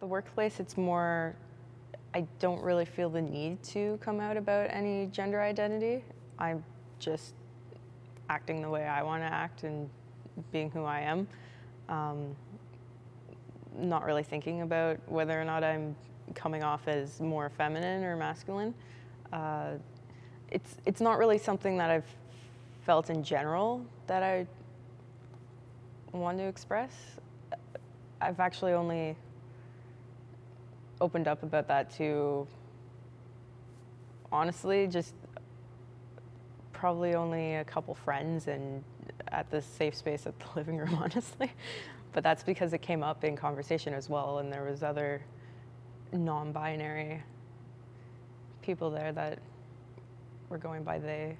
The workplace, it's more, I don't really feel the need to come out about any gender identity. I'm just acting the way I want to act and being who I am. Um, not really thinking about whether or not I'm coming off as more feminine or masculine. Uh, it's, it's not really something that I've felt in general that I want to express. I've actually only opened up about that to honestly just probably only a couple friends and at the safe space at the living room honestly. But that's because it came up in conversation as well and there was other non-binary people there that were going by they